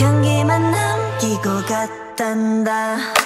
향기만 남기고 갔단다.